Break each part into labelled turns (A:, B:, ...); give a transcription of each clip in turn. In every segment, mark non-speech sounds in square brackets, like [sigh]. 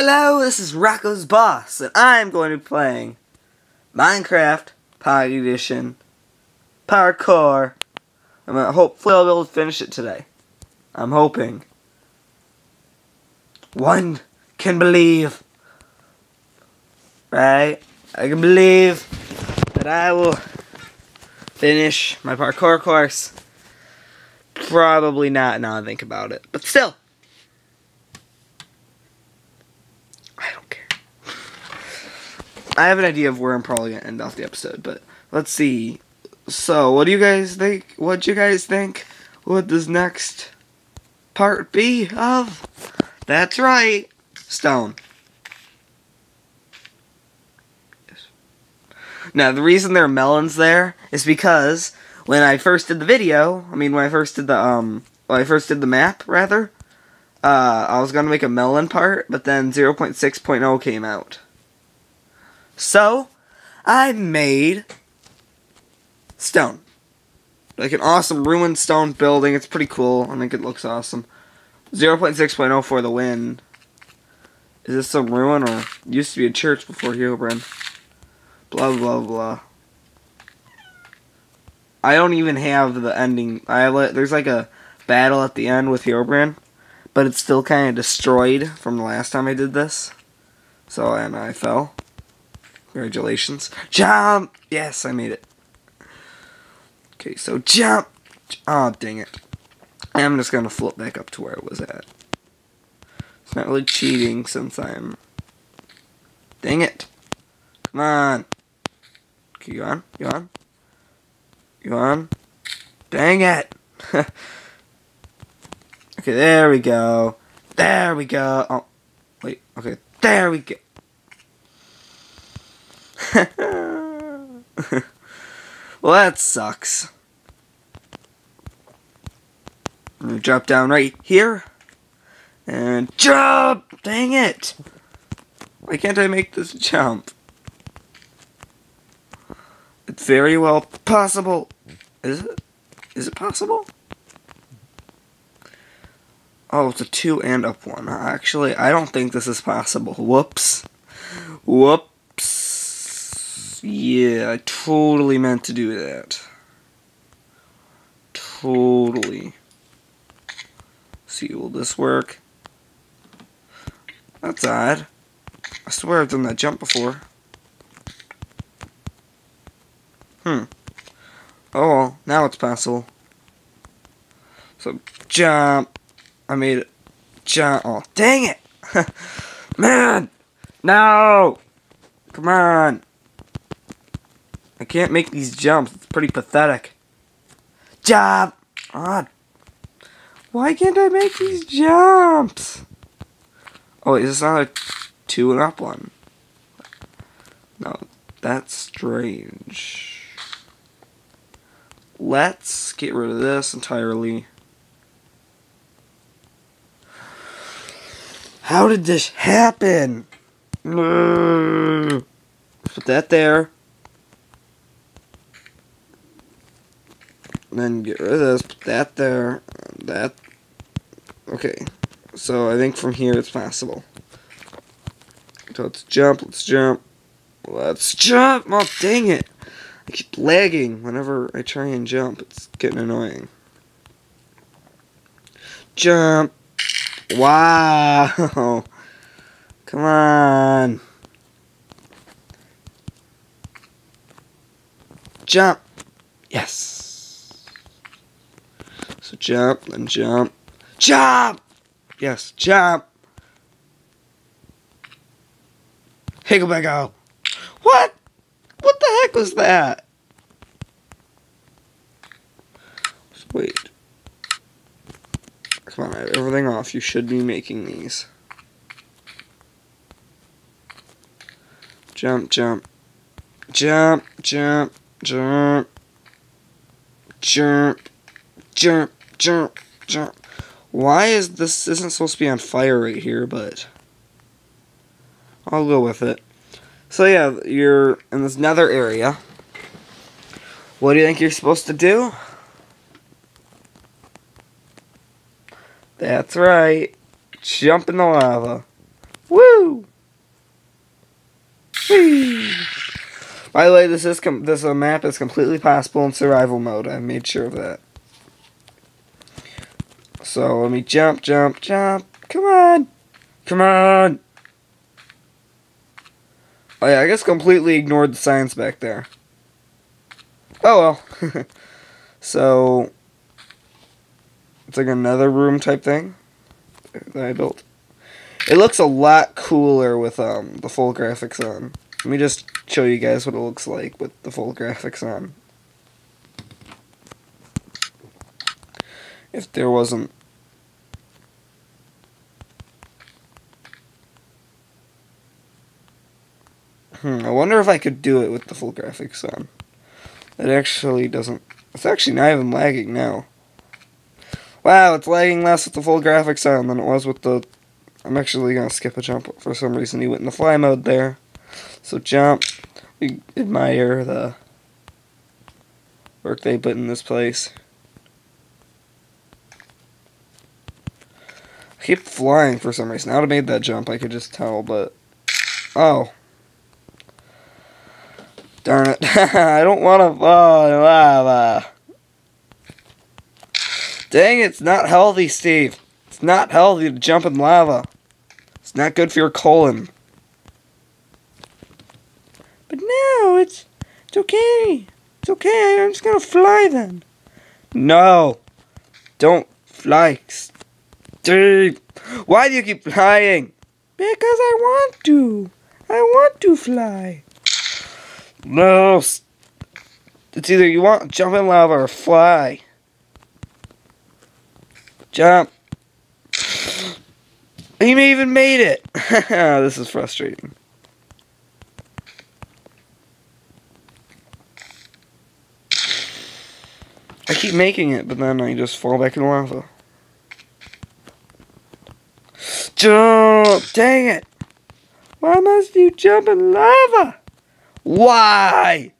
A: Hello, this is RockosBos, and I'm going to be playing Minecraft Pocket Edition Parkour. I'm gonna hopefully I'll be able to finish it today. I'm hoping. One can believe, right? I can believe that I will finish my parkour course. Probably not now I think about it, but still. I don't care. I have an idea of where I'm probably gonna end off the episode, but let's see. So, what do you guys think? What do you guys think? What this next part be of? That's right, stone. Now, the reason there are melons there is because when I first did the video, I mean, when I first did the um, when I first did the map, rather, uh, I was gonna make a melon part, but then 0.6.0 came out. So, I made stone. Like an awesome ruined stone building. It's pretty cool. I think it looks awesome. 0.6.0 for the win. Is this some ruin or used to be a church before Herobrine? Blah blah blah. I don't even have the ending. I have, there's like a battle at the end with Herobrine, but it's still kind of destroyed from the last time I did this. So and I fell. Congratulations. Jump! Yes, I made it. Okay, so jump! Oh, dang it. I'm just gonna flip back up to where I was at. It's not really cheating since I'm... Dang it! Come on! Okay, you on? You on? You on? Dang it! [laughs] okay, there we go. There we go. Oh, wait. Okay, there we go. [laughs] well, that sucks. Drop down right here. And jump! Dang it! Why can't I make this jump? It's very well possible. Is it? Is it possible? Oh, it's a two and up one. Actually, I don't think this is possible. Whoops. Whoops. Yeah, I totally meant to do that. Totally. see, will this work? That's odd. I swear I've done that jump before. Hmm. Oh well, now it's possible. So, jump. I made it. Jump. Oh, dang it! [laughs] Man! No! Come on! Can't make these jumps. It's pretty pathetic. Job! Ah. Why can't I make these jumps? Oh, is this not a two and up one? No, that's strange. Let's get rid of this entirely. How did this happen? Put that there. Then get rid of this, put that there, that. Okay, so I think from here it's possible. So let's jump, let's jump, let's jump! Oh, dang it! I keep lagging whenever I try and jump. It's getting annoying. Jump! Wow! [laughs] Come on! Jump! Yes! So jump, and jump. Jump! Yes, jump! Hey, go back out. What? What the heck was that? Wait. Come on, I have everything off. You should be making these. Jump, jump. Jump, jump, jump. Jump, jump, jump, jump. Why is this isn't supposed to be on fire right here, but I'll go with it. So yeah, you're in this nether area. What do you think you're supposed to do? That's right. Jump in the lava. Woo! Whee! By the way, this is this uh, map is completely possible in survival mode. I made sure of that. So let me jump, jump, jump. Come on, come on. Oh yeah, I guess completely ignored the signs back there. Oh well. [laughs] so it's like another room type thing that I built. It looks a lot cooler with um, the full graphics on. Let me just show you guys what it looks like with the full graphics on. If there wasn't Hmm, I wonder if I could do it with the full graphics on. It actually doesn't... It's actually not even lagging now. Wow, it's lagging less with the full graphics on than it was with the... I'm actually going to skip a jump. For some reason, he went in the fly mode there. So jump. We admire the work they put in this place. I keep flying for some reason. I would have made that jump, I could just tell, but... Oh. Darn it. [laughs] I don't want to fall in lava. Dang, it's not healthy, Steve. It's not healthy to jump in lava. It's not good for your colon. But no, it's it's okay. It's okay. I'm just gonna fly then. No, don't fly, Steve. Why do you keep flying? Because I want to. I want to fly. No. It's either you want jump in lava or fly. Jump. He may even made it. [laughs] this is frustrating. I keep making it, but then I just fall back in lava. Jump! Dang it! Why must you jump in lava? Why?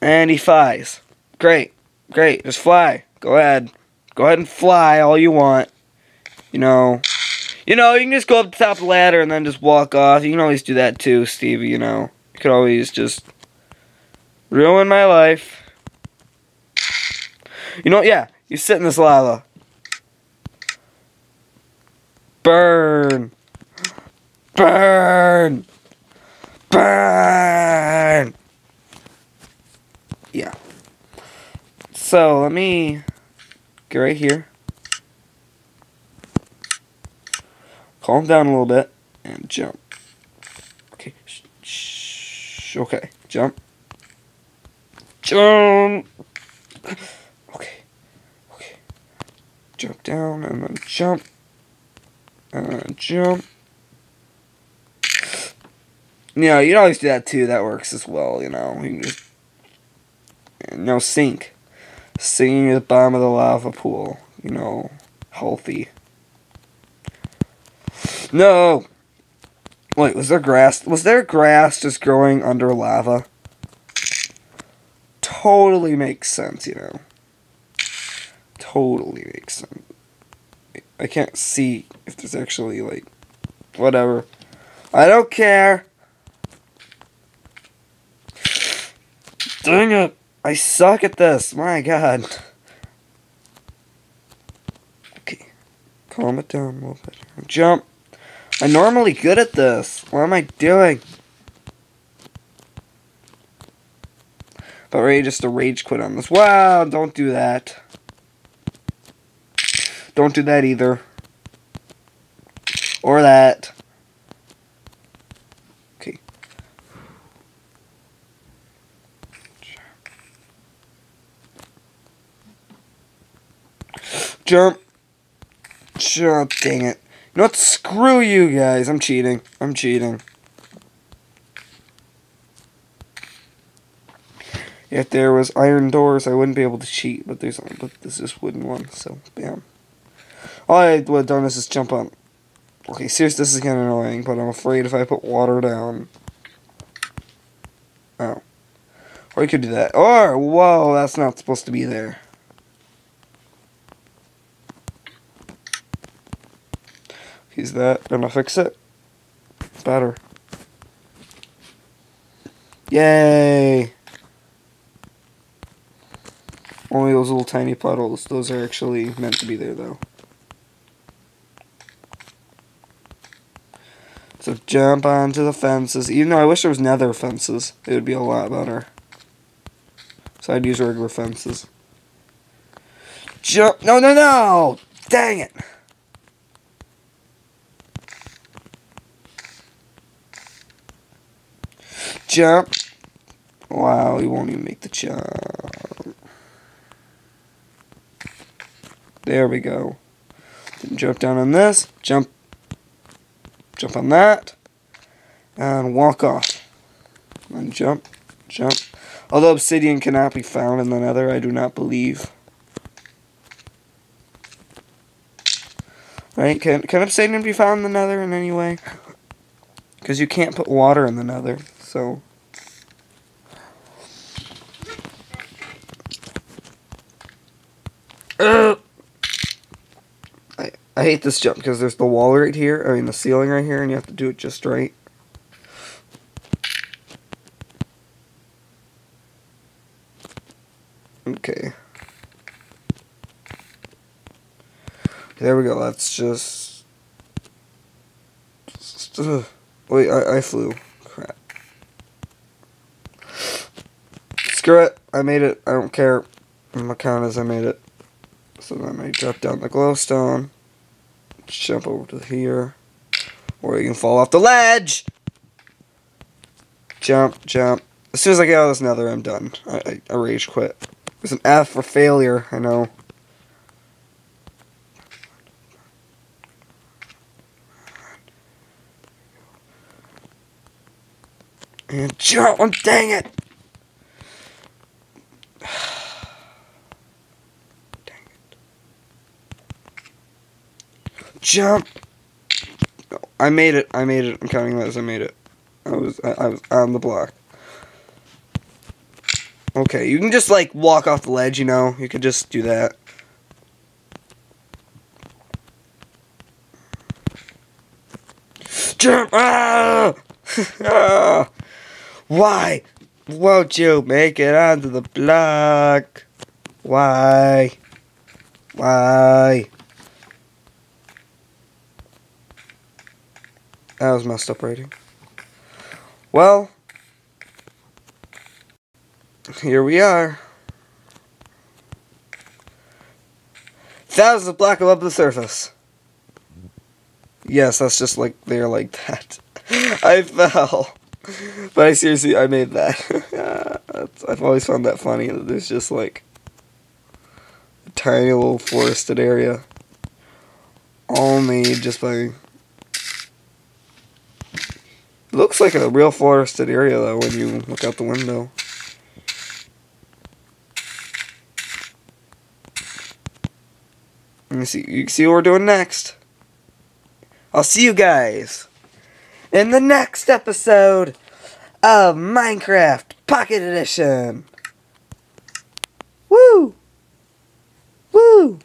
A: And he flies. Great. Great. Just fly. Go ahead. Go ahead and fly all you want. You know. You know, you can just go up the top of the ladder and then just walk off. You can always do that too, Stevie, you know. You could always just ruin my life. You know, yeah, you sit in this lava. Burn. Burn. Burn. Yeah. So, let me get right here. Calm down a little bit and jump. Okay. Shh, okay. Jump. Jump. Okay. Okay. Jump down and then jump. And then jump. Yeah, you always do that too. That works as well, you know. You can just. No, sink. Sinking at the bottom of the lava pool. You know, healthy. No! Wait, was there grass? Was there grass just growing under lava? Totally makes sense, you know. Totally makes sense. I can't see if there's actually, like, whatever. I don't care. Dang it. I suck at this. My god. Okay. Calm it down a little bit. Jump. I'm normally good at this. What am I doing? But ready just to rage quit on this. Wow, don't do that. Don't do that either. Or that. Okay. Jump. Jump, dang it. You know what? Screw you guys. I'm cheating. I'm cheating. If there was iron doors, I wouldn't be able to cheat, but there's but this is wooden one, so bam. All I would have done is just jump on. Okay, seriously, this is kind of annoying, but I'm afraid if I put water down. Oh. Or you could do that. Or, whoa, that's not supposed to be there. Is that gonna fix it? Better. Yay! Only those little tiny puddles. Those are actually meant to be there, though. So jump onto the fences. Even though I wish there was nether fences, it would be a lot better. So I'd use regular fences. Jump! No, no, no! Dang it! Jump! Wow, he won't even make the jump. There we go. Then jump down on this. Jump. Jump on that. And walk off. And jump. Jump. Although obsidian cannot be found in the nether, I do not believe. Right? Can, can obsidian be found in the nether in any way? Because you can't put water in the nether, so... I, I hate this jump because there's the wall right here, I mean the ceiling right here, and you have to do it just right. Okay. There we go, let's just... just uh, wait, I, I flew. Screw it, I made it, I don't care. My count as I made it. So then I drop down the glowstone, jump over to here, or you can fall off the ledge. Jump, jump. As soon as I get out of this nether, I'm done. I, I, I rage quit. There's an F for failure, I know. And jump, dang it! Jump! I made it. I made it. I'm counting that as I made it. I was I, I was on the block. Okay, you can just like walk off the ledge, you know. You could just do that. Jump! Ah! [laughs] ah! Why won't you make it onto the block? Why? Why? That was messed up rating. Well, here we are. Thousands of black above the surface. Yes, that's just like they're like that. [laughs] I fell. But I seriously, I made that. [laughs] I've always found that funny. That there's just like a tiny little forested area. All made just by looks like a real forested area though when you look out the window. Let me see. You see what we're doing next. I'll see you guys in the next episode of Minecraft Pocket Edition. Woo! Woo!